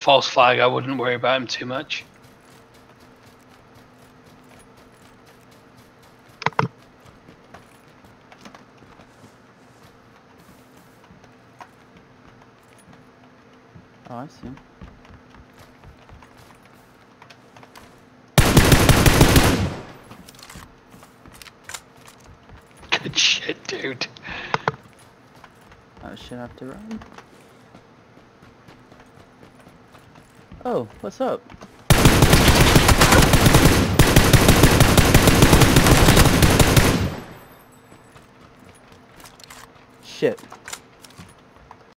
False flag, I wouldn't worry about him too much. Oh, I see. him. Good shit, dude. Oh, I should have to run. Oh, what's up? Shit.